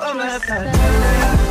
Oh, my God.